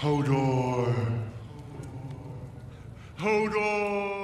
Hodor. Hodor.